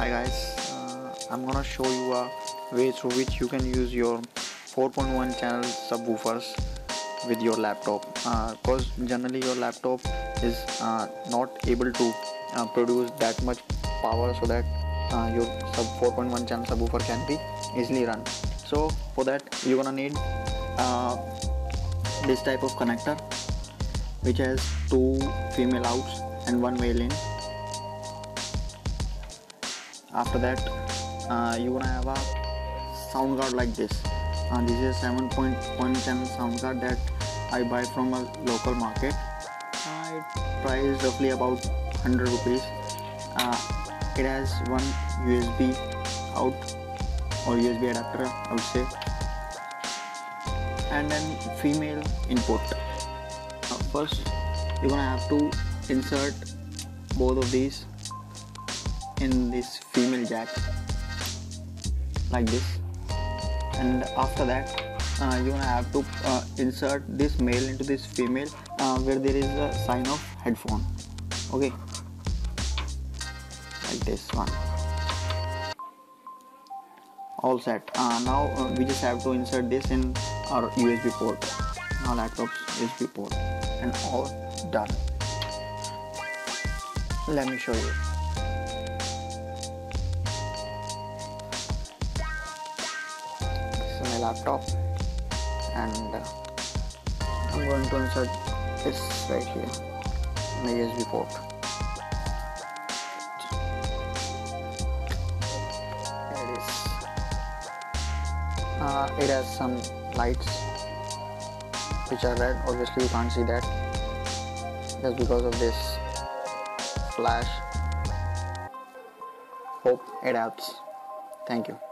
hi guys. Uh, i'm gonna show you a way through which you can use your 4.1 channel subwoofers with your laptop. Because uh, generally your laptop is uh, not able to uh, produce that much power so that uh, your sub 4.1 channel subwoofer can be easily run. So for that you're gonna need uh, this type of connector which has two female outs and one male in after that uh, you're gonna have a sound card like this. Uh, this is a 7.1 channel sound card that I buy from a local market. Uh, it price roughly about 100 rupees. Uh, it has one USB out or USB adapter I would say. And then female input. Uh, first you're gonna have to insert both of these in this female jack like this. And after that uh, you're have to uh, insert this male into this female uh, where there is a sign of headphone. Okay? Like this one. All set. Uh, now uh, we just have to insert this in our USB port. Our laptop's USB port. And all done. Let me show you laptop and uh, I'm going to insert this right here in the USB port. There it is. Uh, it has some lights which are red. Obviously you can't see that. Just because of this flash. Hope it helps. Thank you